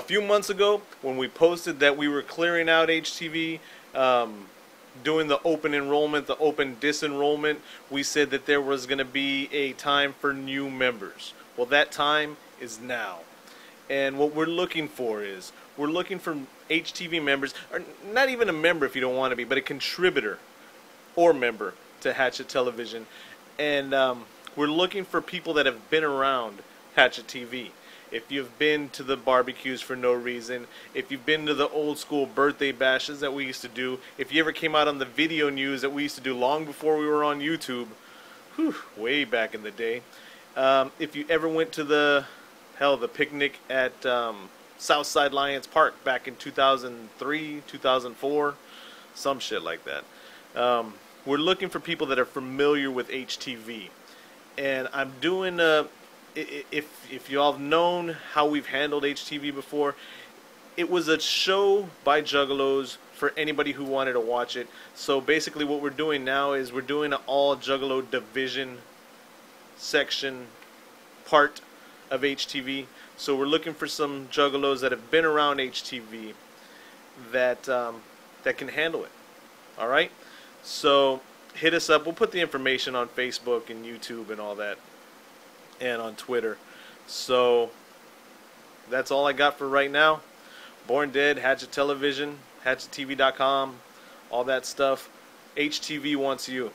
a few months ago when we posted that we were clearing out HTV, um, doing the open enrollment, the open disenrollment, we said that there was going to be a time for new members. Well, that time is now. And what we're looking for is we're looking for HTV members, or not even a member if you don't want to be, but a contributor or member to Hatchet Television. And um, we're looking for people that have been around Hatchet TV. If you've been to the barbecues for no reason, if you've been to the old school birthday bashes that we used to do, if you ever came out on the video news that we used to do long before we were on YouTube, whew, way back in the day. Um, if you ever went to the hell the picnic at um, Southside Lions Park back in 2003, 2004, some shit like that. Um, we're looking for people that are familiar with HTV, and I'm doing a. If if you all have known how we've handled HTV before, it was a show by Juggalos for anybody who wanted to watch it. So basically, what we're doing now is we're doing an all Juggalo division section part of HTV. So we're looking for some Juggalos that have been around HTV that um, that can handle it. All right. So hit us up. We'll put the information on Facebook and YouTube and all that, and on Twitter. So that's all I got for right now. Born Dead, Hatchet Television, HatchetTV.com, all that stuff. HTV wants you.